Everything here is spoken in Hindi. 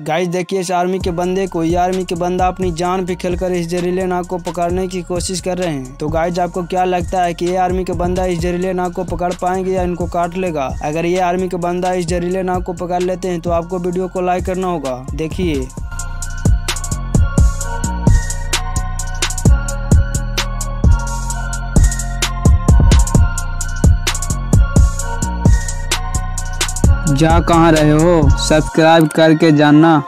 गाइस देखिए इस आर्मी के बंदे को, ये आर्मी के बंदा अपनी जान पे खेलकर इस जहरीले नाग को पकड़ने की कोशिश कर रहे हैं। तो गाइस आपको क्या लगता है कि ये आर्मी के बंदा इस जहरीले नाग को पकड़ पाएँगे या इनको काट लेगा? अगर ये आर्मी के बंदा इस जहरीले नाग को पकड़ लेते हैं तो आपको वीडियो को लाइक करना होगा। देखिए। जा कहाँ रहे हो? सब्सक्राइब करके जानना।